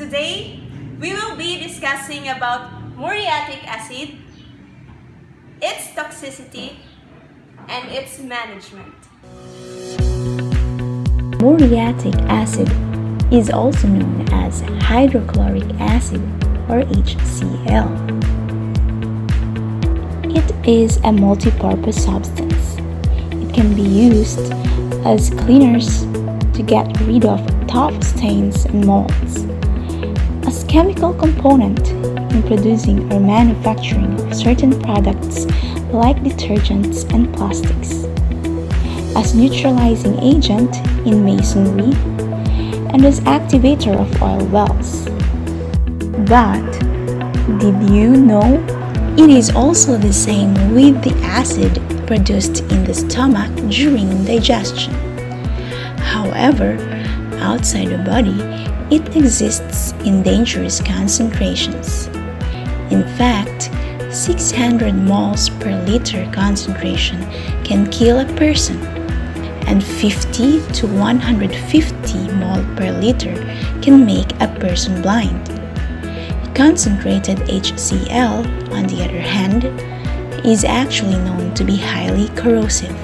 Today, we will be discussing about muriatic acid, its toxicity, and its management. Muriatic acid is also known as hydrochloric acid or HCl. It is a multi-purpose substance. It can be used as cleaners to get rid of tough stains and molds, as chemical component in producing or manufacturing certain products like detergents and plastics, as neutralizing agent in masonry, and as activator of oil wells. But did you know it is also the same with the acid produced in the stomach during digestion? However, outside the body, it exists in dangerous concentrations. In fact, 600 moles per liter concentration can kill a person, and 50 to 150 mole per liter can make a person blind. Concentrated HCl, on the other hand, is actually known to be highly corrosive.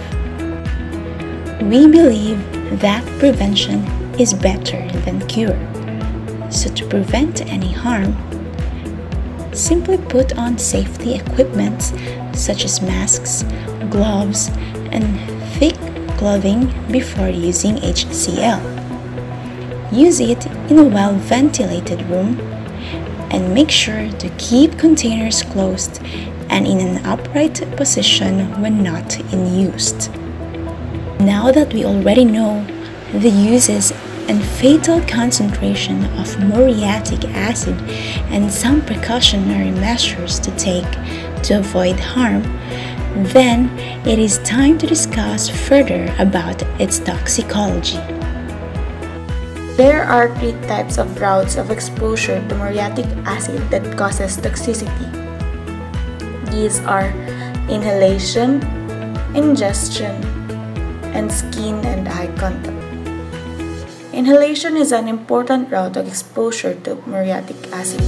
We believe that prevention is better than cure. So, to prevent any harm, simply put on safety equipment such as masks, gloves, and thick clothing before using HCl. Use it in a well ventilated room and make sure to keep containers closed and in an upright position when not in use. Now that we already know the uses and fatal concentration of muriatic acid and some precautionary measures to take to avoid harm, then it is time to discuss further about its toxicology. There are three types of routes of exposure to muriatic acid that causes toxicity. These are inhalation, ingestion, and skin and eye contact. Inhalation is an important route of exposure to muriatic acid.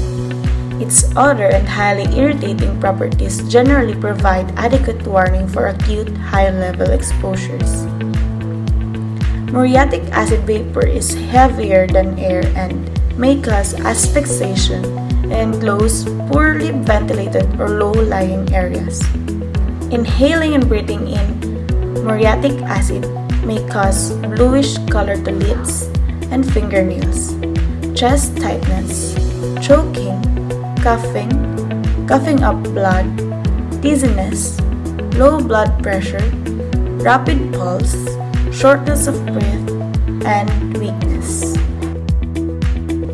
Its odor and highly irritating properties generally provide adequate warning for acute high-level exposures. Muriatic acid vapor is heavier than air and may cause asphyxiation and enclose poorly ventilated or low-lying areas. Inhaling and breathing in muriatic acid may cause bluish color to lips and fingernails, chest tightness, choking, coughing, coughing up blood, dizziness, low blood pressure, rapid pulse, shortness of breath, and weakness.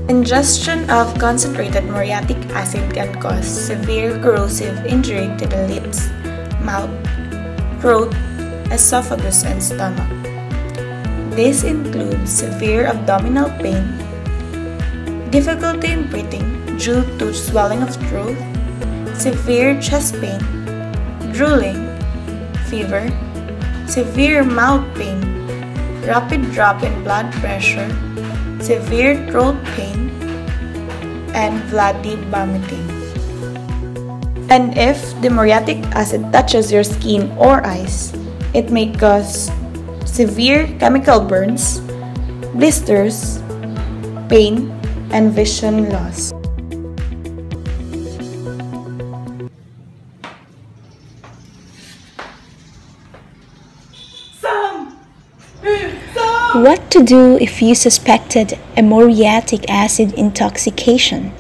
Ingestion of concentrated muriatic acid can cause severe corrosive injury to the lips, mouth, throat, esophagus, and stomach. This includes severe abdominal pain, difficulty in breathing due to swelling of throat, severe chest pain, drooling, fever, severe mouth pain, rapid drop in blood pressure, severe throat pain, and bloody vomiting. And if the muriatic acid touches your skin or eyes, it may cause severe chemical burns, blisters, pain, and vision loss. What to do if you suspected muriatic acid intoxication?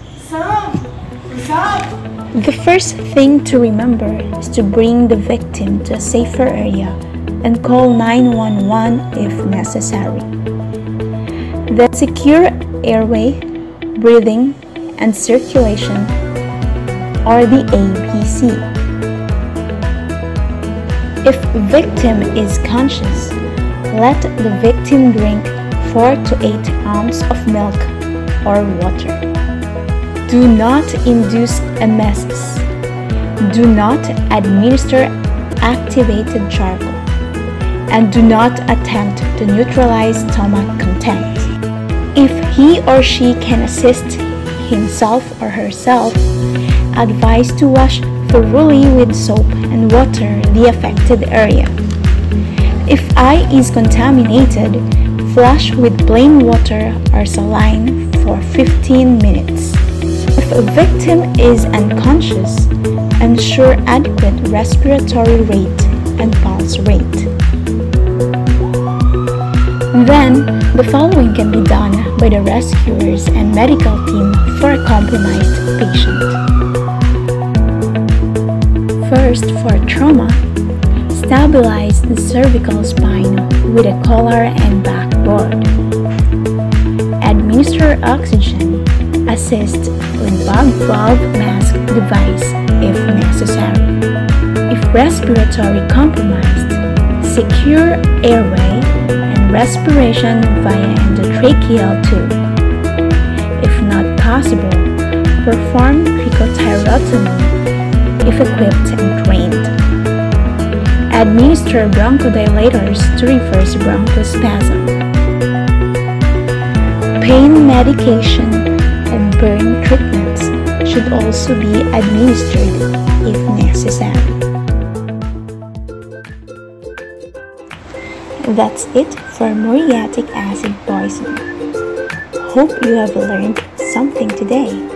The first thing to remember is to bring the victim to a safer area and call 911 if necessary. The secure airway, breathing, and circulation are the ABC. If victim is conscious, let the victim drink 4 to 8 ounces of milk or water. Do not induce emesis. Do not administer activated charcoal. And do not attempt to neutralize stomach content. If he or she can assist himself or herself, advise to wash thoroughly with soap and water the affected area. If eye is contaminated, flush with plain water or saline for 15 minutes. If a victim is unconscious, ensure adequate respiratory rate and pulse rate. Then, the following can be done by the rescuers and medical team for a compromised patient. First, for trauma, stabilize the cervical spine with a collar and backboard. Administer oxygen, assist with bag valve mask device if necessary. If respiratory compromised, secure airway respiration via endotracheal tube. If not possible, perform cricothyrotomy if equipped and trained. Administer bronchodilators to reverse bronchospasm. Pain medication and burn treatments should also be administered if necessary. That's it for muriatic acid poisoning. Hope you have learned something today.